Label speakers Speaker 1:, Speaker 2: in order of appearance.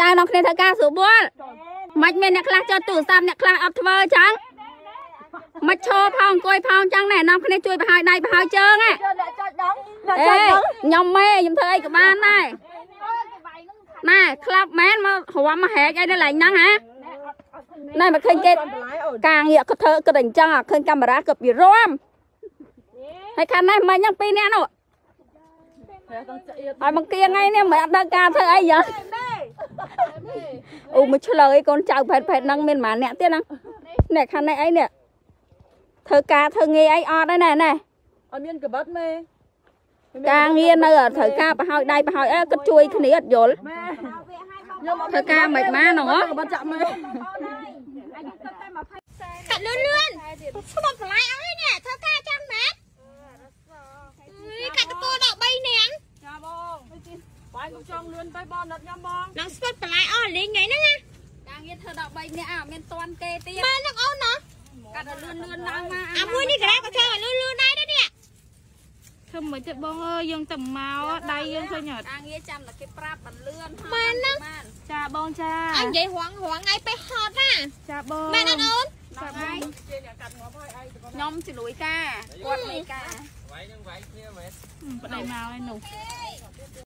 Speaker 1: ចៅនាំគ្នាធ្វើការស្រួលបួលមិនមានអ្នកខ្លះចុចទូរស័ព្ទអ្នកខ្លះអត់ធ្វើអញ្ចឹងមិនឈរផងអង្គុយផងអញ្ចឹងណែនាំគ្នាជួយប្រហើយដៃប្រហើយជើងហ៎
Speaker 2: យកអ្នកចុចដងអ្នក
Speaker 1: អេ
Speaker 2: ចុចដង
Speaker 1: ខ្ញុំមេខ្ញុំធ្វើអីក៏បានដែរណែក្លាប់មែនមករំមកហែកអីនៅឡើយហ្នឹងហ៎ណែមកឃើញគេ
Speaker 2: បន្លាយអូន
Speaker 1: ការងារគាត់ធ្វើគាត់អញ្ចឹងឃើញកាមេរ៉ាគាត់ពីរំហើយខាងនេះមិនហ្នឹងពីរនាក់នោះហើយមកគៀងថ្ងៃនេះមិនអត់ដឹងការធ្វើអីយ៉ាង អូមកឆ្លើយកូនចៅផែតផែតហ្នឹងមានប៉ុន្មានអ្នកទៀតហ្នឹងនេះខាងនេះអីនេះធ្វើការធ្វើងារអីអត់ទេណែណែ
Speaker 2: អត់មានកបិតមេ
Speaker 1: ការងារនៅត្រូវការប្រហើយដៃប្រហើយអីគាត់ជួយគ្នាអត់យល់
Speaker 2: មេខ្ញុំអត់
Speaker 1: ធ្វើការមិនបានហ៎
Speaker 2: កបិតចាក់មេ
Speaker 3: កាត់លឿនលឿនស្បត់បន្លាយអស់ហើយនេះធ្វើការចាំណាត់អើយកាត់កតួដល់3នាក់
Speaker 2: ចាបងបាយខ្ញុំចង់លឿនទៅបងដិតខ្ញុំបង
Speaker 3: នឹងស្បត់បន្លាយអស់លេងថ្ងៃហ្នឹងណា
Speaker 1: ការងារ ធ្វើដល់3នាក់អត់មានតន់គេទៀត
Speaker 3: មើលនឹងអូនណា
Speaker 1: កាត់លឿនលឿនឡើងមក
Speaker 3: អាមួយនេះកន្លែងក៏ធ្វើឲ្យលឿនលឿនដែរនេះ
Speaker 4: ធ្វើមិនទេបងអើយយើងទៅមកដៃយើងឃើញអត់
Speaker 1: ការងារចាំតែគេប្រាប់បានលឿន
Speaker 3: មែនណា
Speaker 1: បាន
Speaker 4: ចាបងចា
Speaker 3: អញនិយាយរងរងថ្ងៃពេលហត់ណា
Speaker 4: ចាបង
Speaker 3: មែនអត់អូន
Speaker 1: ចាហើយខ្ញុំជំនួយការគាត់មេការ
Speaker 4: ប្តីមកឯនោះ